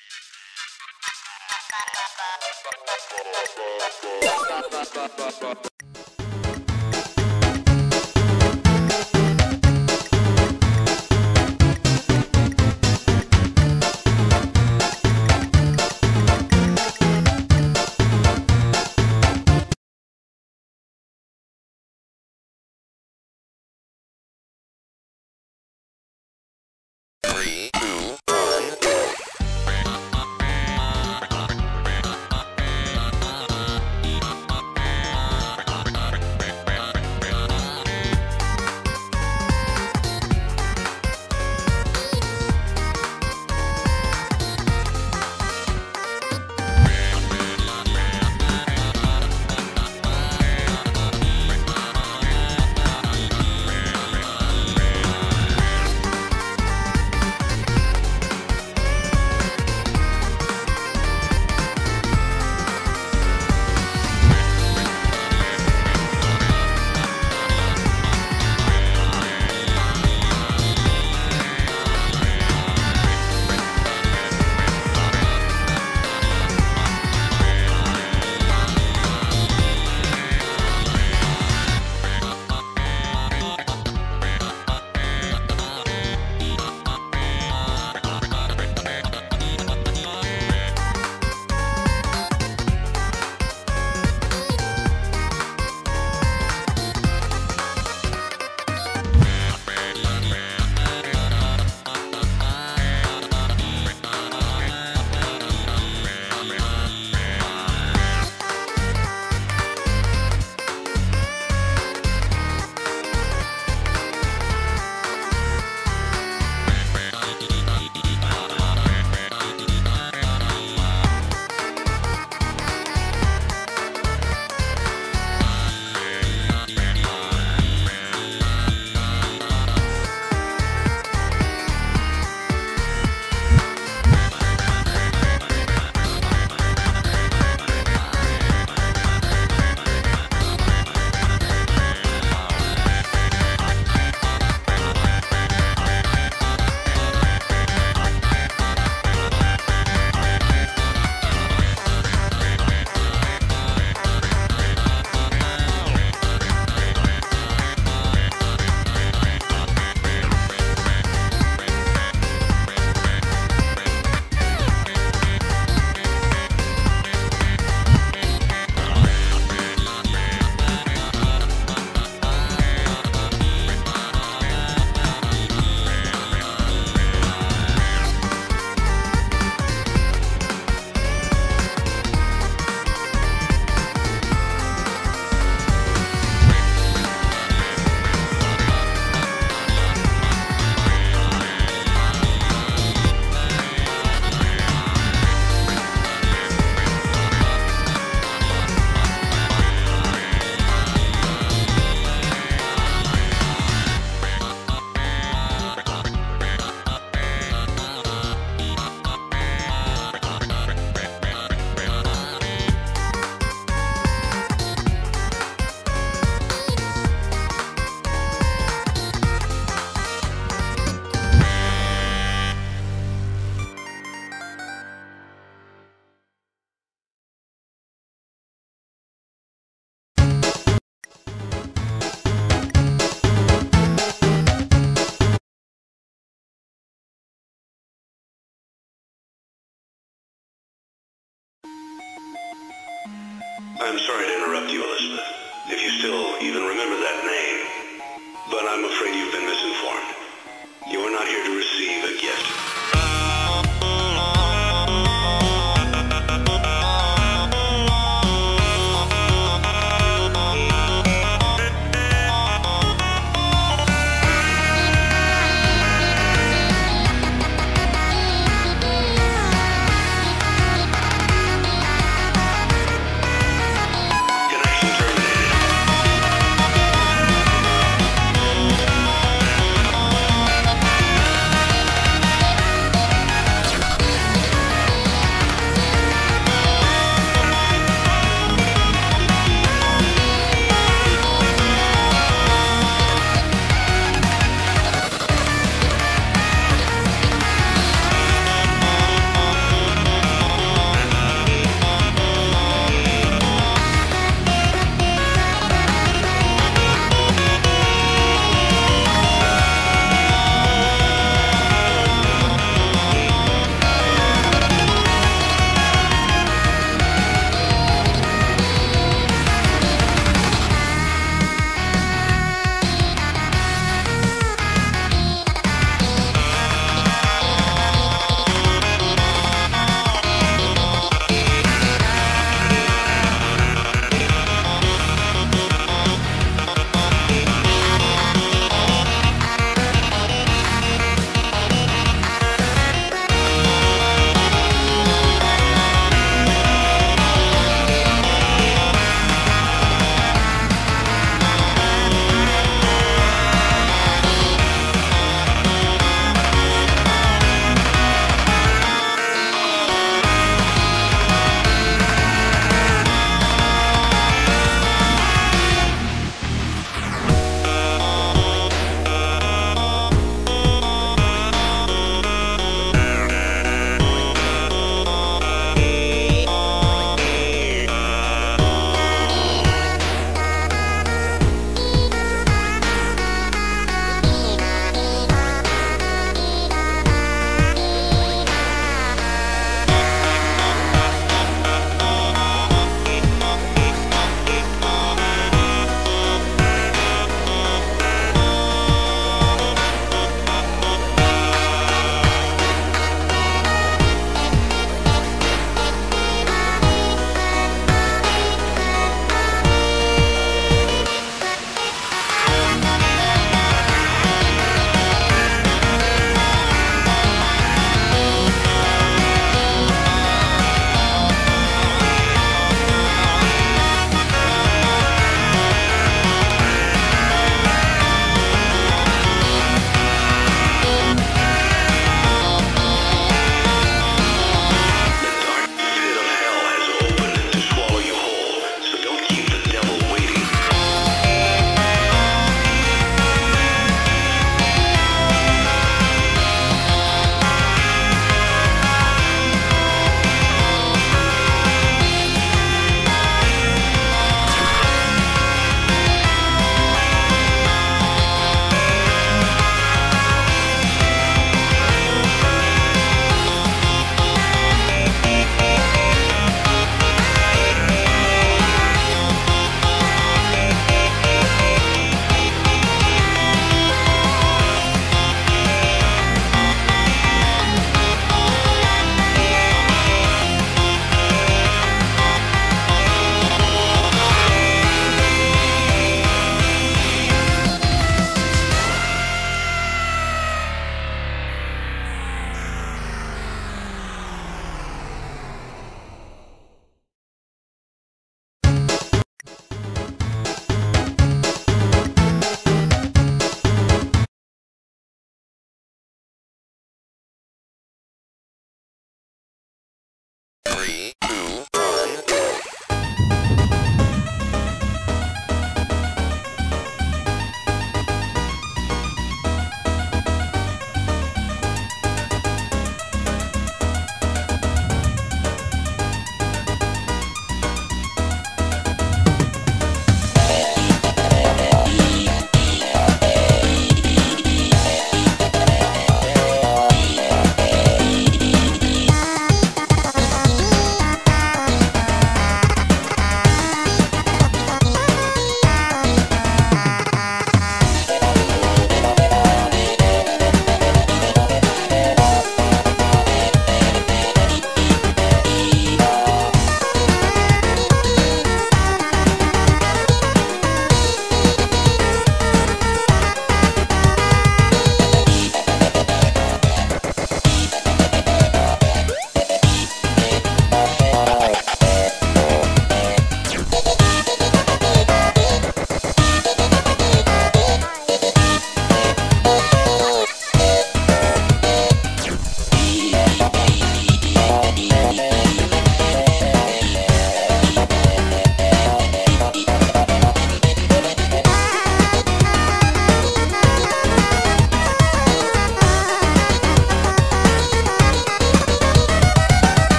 Three, two, one, go. I'm sorry